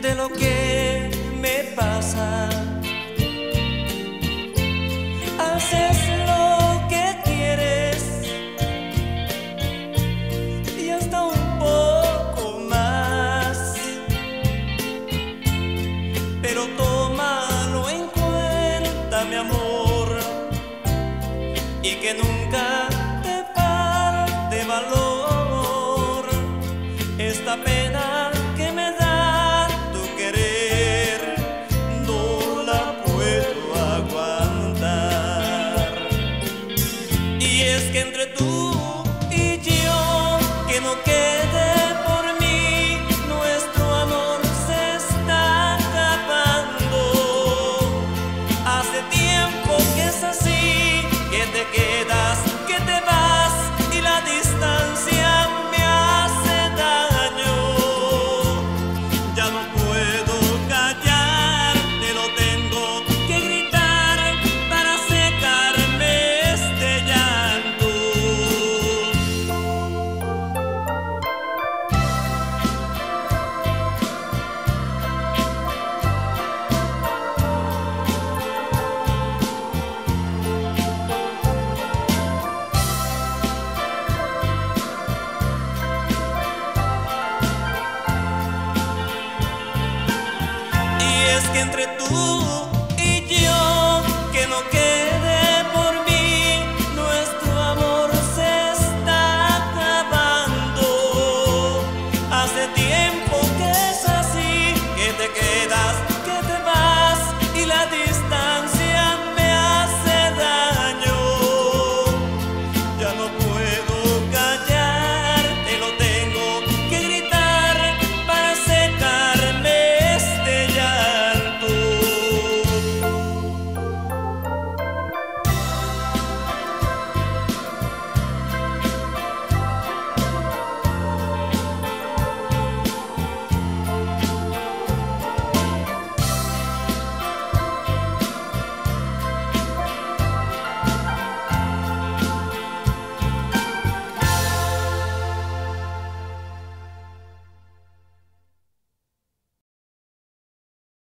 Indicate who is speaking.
Speaker 1: de lo que me pasa. Haces lo que quieres y hasta un poco más, pero tómalo en cuenta, mi amor, y que nunca te falte valor esta pena. entre tu